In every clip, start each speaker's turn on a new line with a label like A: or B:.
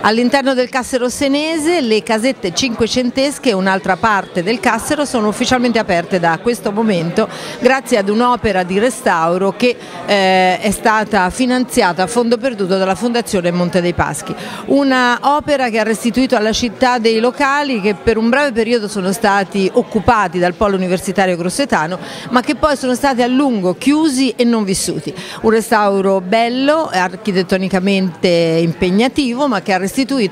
A: All'interno del Cassero Senese le casette cinquecentesche e un'altra parte del Cassero sono ufficialmente aperte da questo momento grazie ad un'opera di restauro che eh, è stata finanziata a fondo perduto dalla Fondazione Monte dei Paschi. Una opera che ha restituito alla città dei locali che per un breve periodo sono stati occupati dal polo universitario grossetano ma che poi sono stati a lungo chiusi e non vissuti. Un restauro bello, architettonicamente impegnativo ma che ha restituito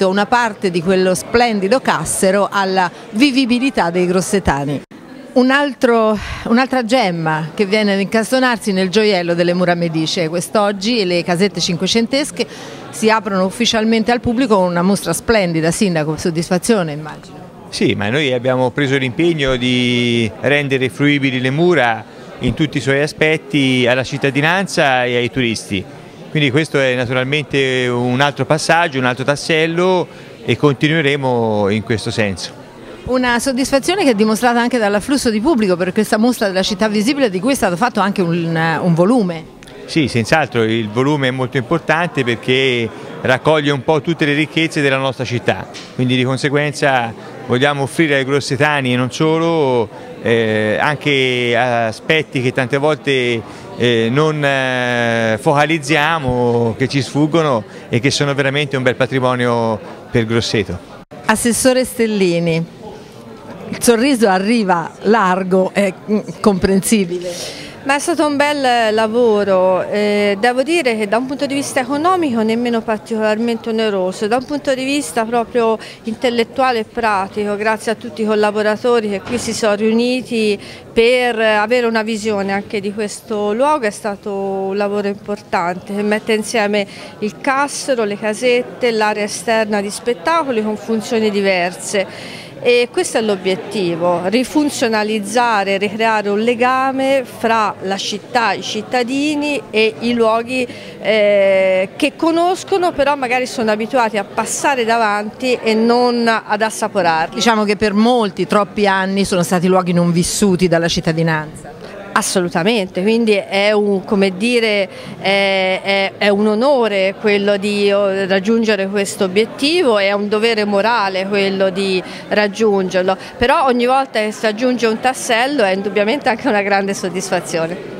A: una parte di quello splendido cassero alla vivibilità dei grossetani. Un'altra un gemma che viene ad incastonarsi nel gioiello delle mura medice, quest'oggi le casette cinquecentesche si aprono ufficialmente al pubblico con una mostra splendida, sindaco, soddisfazione immagino.
B: Sì, ma noi abbiamo preso l'impegno di rendere fruibili le mura in tutti i suoi aspetti alla cittadinanza e ai turisti. Quindi questo è naturalmente un altro passaggio, un altro tassello e continueremo in questo senso.
A: Una soddisfazione che è dimostrata anche dall'afflusso di pubblico per questa mostra della città visibile di cui è stato fatto anche un, un volume.
B: Sì, senz'altro il volume è molto importante perché raccoglie un po' tutte le ricchezze della nostra città, quindi di conseguenza vogliamo offrire ai grossetani e non solo eh, anche aspetti che tante volte eh, non eh, focalizziamo, che ci sfuggono e che sono veramente un bel patrimonio per Grosseto.
A: Assessore Stellini, il sorriso arriva largo e comprensibile.
C: Ma è stato un bel lavoro, eh, devo dire che da un punto di vista economico nemmeno particolarmente oneroso, da un punto di vista proprio intellettuale e pratico, grazie a tutti i collaboratori che qui si sono riuniti per avere una visione anche di questo luogo, è stato un lavoro importante che mette insieme il cassero, le casette, l'area esterna di spettacoli con funzioni diverse e questo è l'obiettivo, rifunzionalizzare, ricreare un legame fra la città, i cittadini e i luoghi eh, che conoscono però magari sono abituati a passare davanti e non ad assaporarli.
A: Diciamo che per molti, troppi anni sono stati luoghi non vissuti dalla cittadinanza.
C: Assolutamente, quindi è un, dire, è, è, è un, onore quello di oh, raggiungere questo obiettivo, è un dovere morale quello di raggiungerlo, però ogni volta che si aggiunge un tassello è indubbiamente anche una grande soddisfazione.